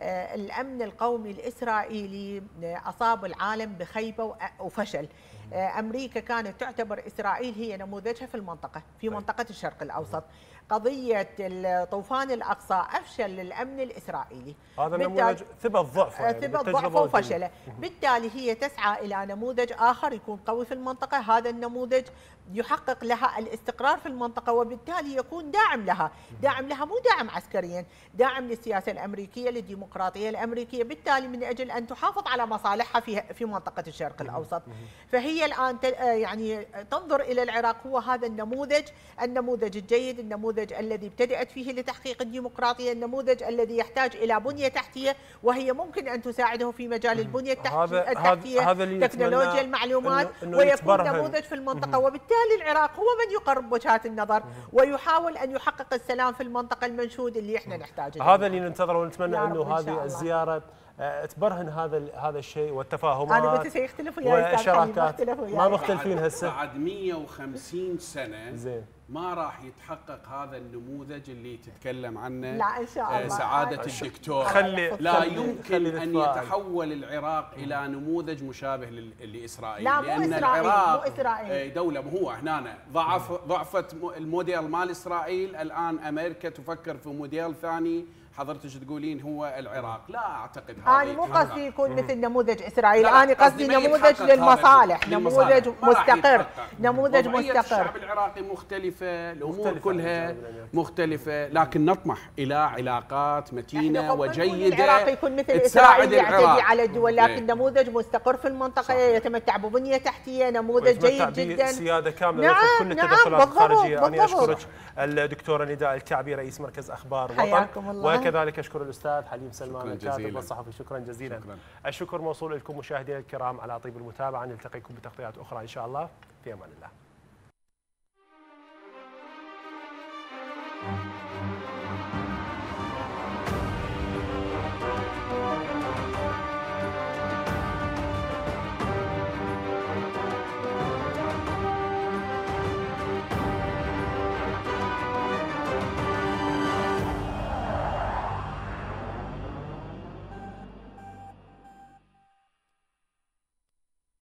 آه، الأمن القومي الإسرائيلي أصاب العالم بخيبة وفشل. آه، أمريكا كانت تعتبر إسرائيل هي نموذجها في المنطقة في طيب. منطقة الشرق الأوسط قضية طوفان الأقصى أفشل للأمن الإسرائيلي. هذا نموذج ثبت ضعفه يعني ثبت ضعفه وفشلة. بالتالي هي تسعى إلى نموذج آخر يكون قوي في المنطقة. هذا النموذج يحقق لها الاستقرار في المنطقة وبالتالي يكون داعم لها. داعم لها مو داعم عسكريا. داعم للسياسة الأمريكية للديمقراطية الأمريكية. بالتالي من أجل أن تحافظ على مصالحها في في منطقة الشرق الأوسط. فهي الآن يعني تنظر إلى العراق. هو هذا النموذج النموذج الجيد النموذج الذي ابتدأت فيه لتحقيق الديمقراطية النموذج الذي يحتاج إلى بنية تحتية وهي ممكن أن تساعده في مجال البنية التحتية تكنولوجيا المعلومات ويكون نموذج في المنطقة. وبالتالي العراق هو من يقرب وجهات النظر ويحاول أن يحقق السلام في المنطقة المنشود اللي إحنا نحتاجه هذا اللي ننتظره ونتمنى إنه هذه الزيارة آه، تبرهن هذا هذا الشيء والتفاهمات أنا قلت سيختلف وياي والشراكات. ما مختلفين هسه. بعد 150 سنة زين. ما راح يتحقق هذا النموذج اللي تتكلم عنه لا إن شاء آه، الله. سعادة الدكتور. خلي لا يمكن خلي أن يتحول العراق إلى نموذج مشابه لإسرائيل لا مو لأن إسرائيل العراق مو إسرائيل. دولة هو هنا ضعف ضعفت الموديل مال إسرائيل. الآن أمريكا تفكر في موديل ثاني. حضرتك تقولين هو العراق لا أعتقد أنا هذا مو يتحقق. قصدي يكون مثل نموذج إسرائيل لا، أنا قصدي نموذج للمصالح. نموذج مستقر. نموذج وضعية الشعب مستقر العراقي مختلفة الأمور مختلفة كلها. مختلفة لكن نطمح إلى علاقات نقول وجيدة العراق يكون مثل إسرائيل يعتدي العراق. على الدول لكن إيه. نموذج مستقر في المنطقة صحيح. يتمتع ببنية تحتية نموذج جيد جدا بسياده كاملة نعم، كل نعم، التدخلات الخارجية أنا. اشكرك الدكتورة نداء الكعبي رئيس مركز أخبار وطن حياكم الله. وكذلك أشكر الأستاذ حليم سلمان الكاتب جزيلاً. والصحفي. شكرا جزيلا. شكراً. الشكر موصول لكم مشاهدينا الكرام على طيب المتابعة. نلتقيكم بتغطيات أخرى إن شاء الله. في أمان الله.